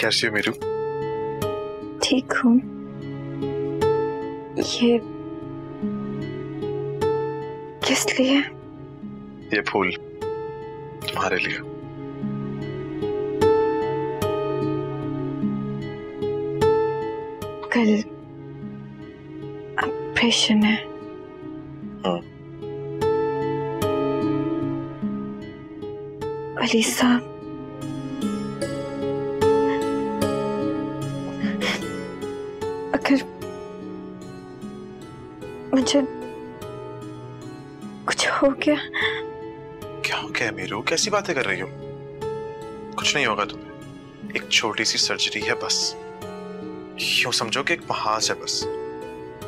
कैसी हो मेरू? ठीक हूँ। ये किस लिए? ये फूल तुम्हारे लिए। कल ऑपरेशन है। हाँ। अली साहब अगर मुझे कुछ हो गया। क्या हो गया मेरू कैसी बातें कर रही हो? कुछ नहीं होगा तुम्हें। एक छोटी सी सर्जरी है बस। यूँ समझो कि एक महाज है बस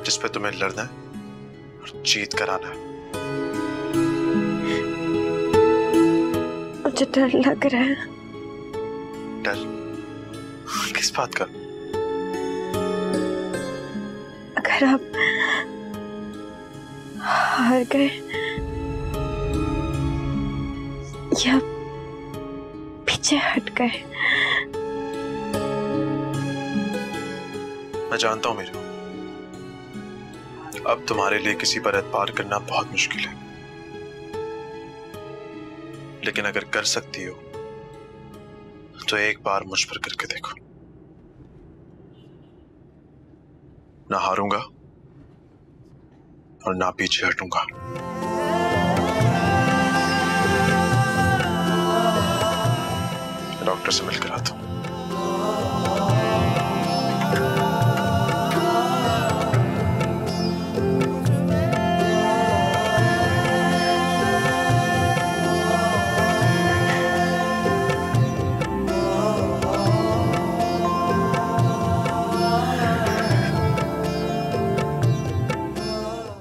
जिस पे तुम्हें लड़ना है और जीत कर आना है। मुझे डर लग रहा है। डर? किस बात का? अगर आप हार गए। या पीछे हट गए। मैं जानता हूँ मेरू अब तुम्हारे लिए किसी पर एतबार करना बहुत मुश्किल है। लेकिन अगर कर सकती हो तो एक बार मुझ पर करके देखो। ना हारूँगा और ना पीछे हटूँगा। डॉक्टर से मिलकर।